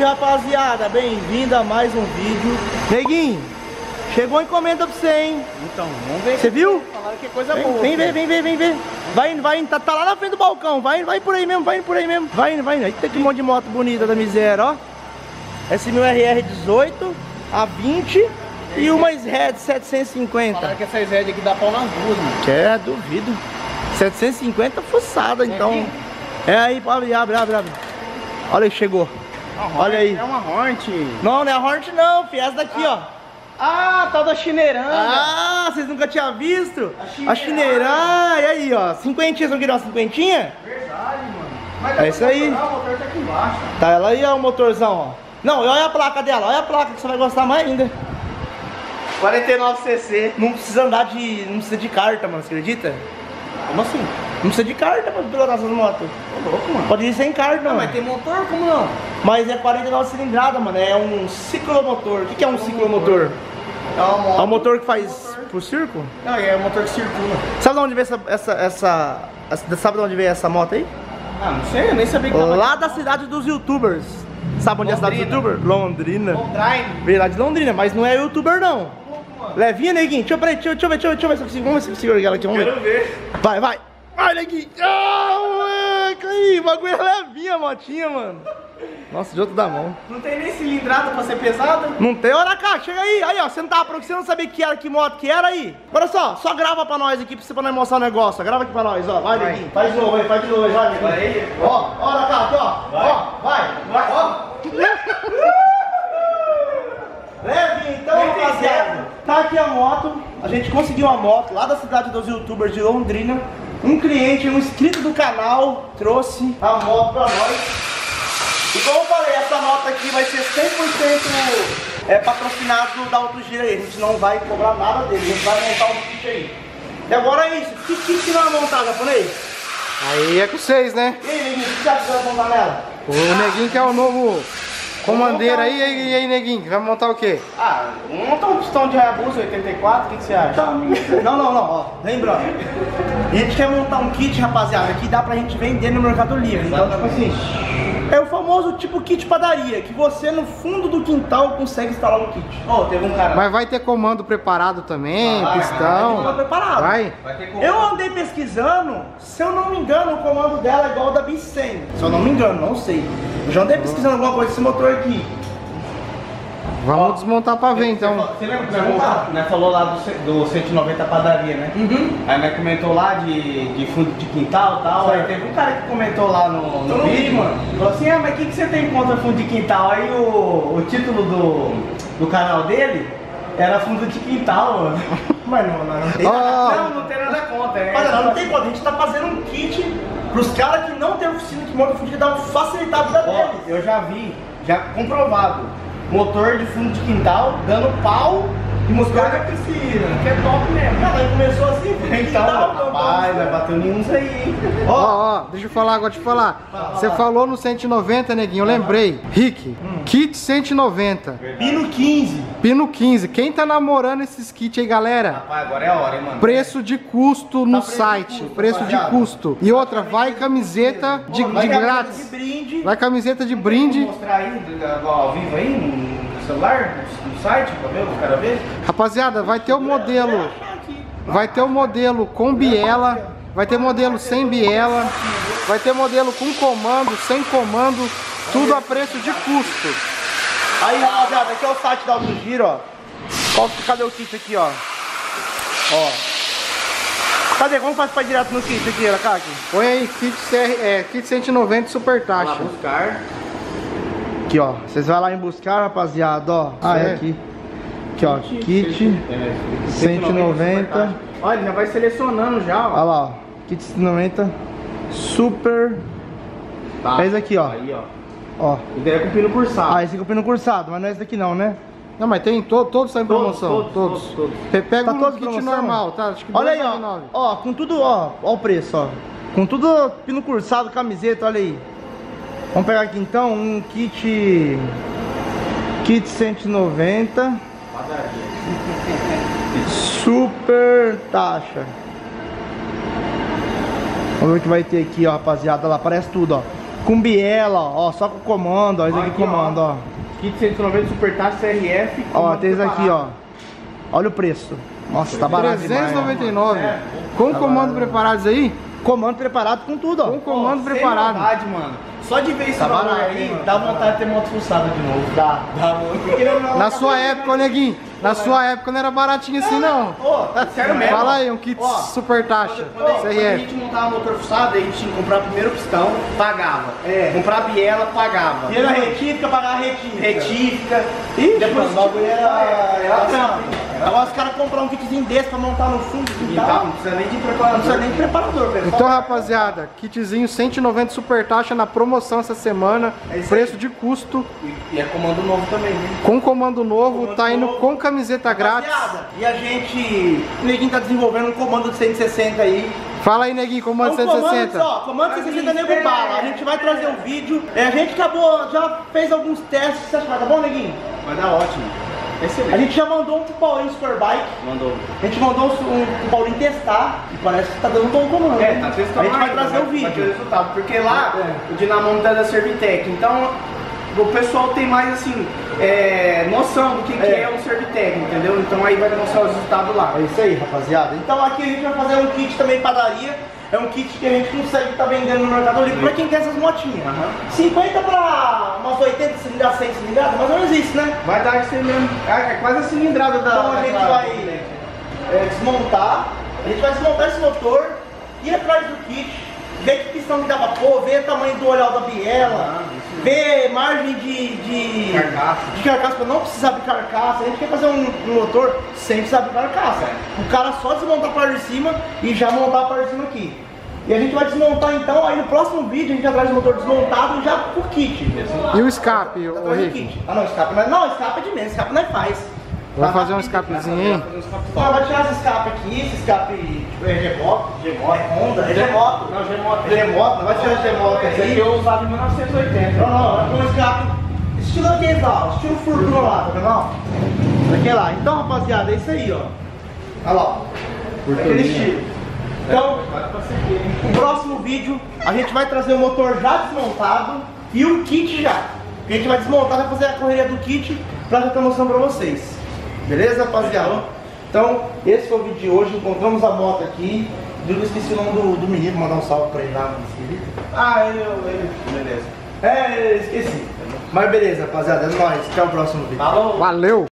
Salve rapaziada, bem-vindo a mais um vídeo. Neguinho, chegou a encomenda pra você, hein? Então, vamos ver. Você viu? Falaram que é coisa Vem, boa. vem ver, vem ver, vem ver. Vai indo, vai indo, tá, tá lá na frente do balcão. Vai indo, vai por aí mesmo, vai indo por aí mesmo. Vai indo, vai indo. Aí tem um monte de moto bonita da miséria, ó. S1000RR 18, a 20 e uma Red 750. Falaram que essa Zed aqui dá pau nas duas, mano. Que é, duvido. 750 fuçada, então. aqui? É aí, abre, abre, abre, abre. Olha aí, chegou. Olha aí. É uma Hornet. Não, não é a Hornet não, fi. Essa daqui, ó. Ah, tal da chineiranga. Ah, vocês nunca tinham visto? A A chineirã, e aí, ó. Cinquentinha, vocês vão querer uma cinquentinha? Verdade, mano. Mas É isso aí. O motor tá aqui embaixo. Tá, ela aí, ó, o motorzão, ó. Não, olha a placa dela, olha a placa que você vai gostar mais ainda. 49cc. Não precisa andar de. não precisa de carta, mano, você acredita? Como assim? Não precisa de carta pra pilotar essas motos. Tô louco, mano. Pode ir sem carta, Não, mano. mas tem motor? Como não? Mas é 49 cilindrada, mano. É um ciclomotor. O que, que é um ciclomotor? É uma moto. É um motor que faz pro circo? Não, é um motor que circula. Sabe de onde veio essa, essa, essa, essa- Sabe de onde veio essa moto aí? Ah, não sei, eu nem sabia que tava Lá da cidade dos youtubers. Sabe onde é a cidade dos Londrina. youtubers? Londrina. Londrina. Veio lá de Londrina, mas não é youtuber não. Levinha, neguinho. Deixa eu, peraí, deixa, eu- deixa eu ver, deixa eu, deixa eu ver se eu consigo. Vamos ver se eu consigo ela aqui, vamos ver. Quero ver. Vai, vai. Vai, neguinho. Ah, moleque. Aí, bagulho é levinha a motinha, mano. Nossa, de outro da mão. Não tem nem cilindrada pra ser pesada? Não tem, olha cá, chega aí, aí ó, você não tava pronto, você não sabia que era, que moto que era aí. Olha só, só grava pra nós aqui pra você pra nós mostrar o negócio, grava aqui pra nós, ó, vai, Vai. Neguinho, faz de novo aí, faz de novo aí, vai, Neguinho. Vai aí. Ó, olha cá, aqui, ó, ó, vai, Vai. ó. Leve então, rapaziada. Tá aqui a moto, a gente conseguiu a moto lá da cidade dos youtubers de Londrina. Um cliente, um inscrito do canal, trouxe a moto pra nós. E como eu falei, essa nota aqui vai ser 100% é, patrocinado da Autogira aí. A gente não vai cobrar nada dele, a gente vai montar um kit aí. E agora é isso, que kit que nós vamos montar, japonês? Aí é com vocês, né? E aí, neguinho, o que você acha que vai montar nela? O Neguinho que é o novo comandeiro aí, e aí, e aí, Neguinho, vai montar o quê? Ah, vamos montar um pistão de Hayabusa 84, o que, que você acha? Tá, Não, não, não, ó, lembrando. A gente quer montar um kit, rapaziada, que dá pra gente vender no Mercado Livre. Então, tipo assim, é o famoso tipo kit padaria, que você no fundo do quintal consegue instalar um kit. Ô, teve um cara. Mas vai ter comando preparado também, Vai, pistão. preparado. Vai? Vai ter como. Eu andei pesquisando, se eu não me engano, o comando dela é igual ao da B100. Se eu não me engano, não sei. Eu já andei pesquisando alguma coisa desse motor aqui. Vamos desmontar pra ver então. Você lembra que nós, nós falou lá do, do 190 padaria, né? Uhum. Aí nós comentou lá de, de fundo de quintal e tal. Aí teve um cara que comentou lá no, no Eu não vídeo, mano. Falou assim, ah, mas o que, que você tem contra fundo de quintal? Aí o, o título do, do canal dele era fundo de quintal, mano. Mas não, não, não tem Ó, nada. Não, não tem nada contra, né? Olha, não, não tem conta. A gente tá fazendo um kit pros caras que não tem oficina que monta fundo, que dá um facilitar a vida Ó, deles. eu já vi, já comprovado. Motor de fundo de quintal dando pau e motor da piscina, que é top mesmo. Cara, aí começou assim, de Então, rapaz, vai bater uns aí. hein? Ó, ó, deixa eu falar agora, eu falar. Você falou no 190, Neguinho, eu lembrei. Rick, kit 190, Pino 15. pino 15. Quem tá namorando esses kits aí, galera? Rapaz, agora é a hora, hein, mano. Preço de custo no Tá preço de site, custo, preço de custo. E outra, vai camiseta de, Vai de grátis. De brinde. Vai camiseta de Vou brinde. mostrar aí ao vivo aí no, no celular, no, no site, pra ver, os caras verem. Rapaziada, vai ter o modelo, vai ter o modelo com biela, vai ter modelo sem biela, vai ter modelo com comando, sem comando, tudo a preço de custo. Aí, rapaziada, aqui é o site da Autogiro, ó. Qual, cadê o kit aqui, ó? Ó. Cadê? Como faz pra ir direto no kit aqui, Kaki? Põe aí kit, CR, é, kit 190 super Vamos lá taxa. buscar. Aqui, ó. Vocês vão lá em buscar, rapaziada, ó. Ah, é aqui. Aqui, ó. Kit. É, 190. Olha, ele já vai selecionando já, Olha ó. lá, ó. Kit 190. Super. Tá. É esse aqui, ó. Aí, ó. Ó. E daí é com pino cursado. Ah, esse é o pino cursado, mas não é esse daqui não, né? Não, mas tem to, todos estão em promoção, todos, todos. todos, todos. Pe- Pega Tá um todos kit promoção? normal, tá? Acho que Olha aí, ó. 2,99. Ó, com tudo, ó. Ó o preço, ó. Com tudo pino cursado, camiseta, olha aí. Vamos pegar aqui então um kit. Kit 190. Super taxa. Vamos ver o que vai ter aqui, ó, rapaziada. Lá aparece tudo, ó. Com biela, ó, só com comando, ó, esse aqui Aqui, ó. comando, ó. Kit 190 Super Taxa CRF. Ó, tem esse aqui, ó. preparado. Olha o preço. Nossa, tá barato demais. 399. É. Com comando preparados aí? Comando preparado com tudo, ó. Com comando Sem preparado. maldade, mano. Só de ver esse Tá barato, aí, mano? dá vontade de ter moto fuçada de novo. Dá. Dá, ele não- Na sua época, ô neguinho, na sua época não era baratinho assim não. Ô, sério mesmo. Fala aí, um kit Ó, super taxa, Quando, quando a gente montava motor fuçado, a gente tinha que comprar primeiro pistão, pagava. É. Comprar biela, pagava. Tira a retífica, pagar a retífica. Retífica. Ih, Depois o bagulho era, era Era trampo. Agora os caras compram um kitzinho desse pra montar no fundo do quintal. tal, não precisa nem de Não preparador. precisa nem de preparador, pessoal. Então, rapaziada, kitzinho 190 super taxa na promoção essa semana, É preço de custo, E, e é comando novo também, né? com comando novo, Comando tá indo novo. com camiseta grátis. Rapaziada, E a gente, o neguinho tá desenvolvendo um comando de 160 aí. Fala aí, neguinho, comando É um comando 160. só, comando 160 nego bala. A gente vai trazer o vídeo. É, a gente acabou, já fez alguns testes. Você acha que vai dar bom, neguinho? Vai dar ótimo. A Excelente. gente já mandou um pro Paulinho Superbike. Mandou. A gente mandou um pro Paulinho testar e parece que tá dando um bom comando. É, tá testando A gente vai trazer o Vai ter vídeo. resultado. Porque lá, É. o dinamômetro é da Servitec. Então, o pessoal tem mais, assim, é, noção do que, que É. é um Servitec, entendeu? Então aí vai demonstrar o resultado lá. É isso aí, rapaziada. Então aqui a gente vai fazer um kit também padaria. É um kit que a gente consegue estar vendendo no Mercado Livre pra quem quer essas motinhas. Aham. 50 pra umas 80 cilindradas, 100 cilindradas, mais ou menos isso, né? Vai dar isso aí mesmo. É, é quase a cilindrada da. Então a gente da- vai é, desmontar, a gente vai desmontar esse motor, ir atrás do kit, ver que pistão que dá pra pôr, ver o tamanho do olhar da biela, mesmo. Ver margem de, de Carcaça. de carcaça pra não precisar de carcaça. A gente quer fazer um, um motor sem precisar de carcaça. É. O cara só desmontar a parte de cima e já montar a parte de cima aqui. E a gente vai desmontar então, aí no próximo vídeo a gente vai traz o motor desmontado e já pro kit. E o escape, Já o o Rick? kit. Ah não, escape, mas não, escape é de menos, escape nós faz. Vai fazer um escapezinho, hein? Não, vai tirar esse escape aqui, esse escape tipo, é G-Moto, G-Moto, é Honda, é G-Moto. Não, G-Moto. É vai tirar esse G-Moto Esse aqui aí. eu usava em 1980. Não, não, é um escape estilo aquele lá, estilo furgão lá, tá vendo? Aquele lá. Então, rapaziada, é isso aí, ó. Olha lá, ó. Aquele estilo. Então, no próximo vídeo, a gente vai trazer o motor já desmontado e o kit já. A gente vai desmontar, vai fazer a correria do kit pra já estar mostrando pra vocês. Beleza, rapaziada? Então, esse foi o vídeo de hoje. Encontramos a moto aqui. Eu esqueci o nome do, do menino, mandar um salve pra ele lá. Ah, ele, ele. Beleza. É, esqueci. Mas beleza, rapaziada, é nóis. Até o próximo vídeo. Falou. Valeu!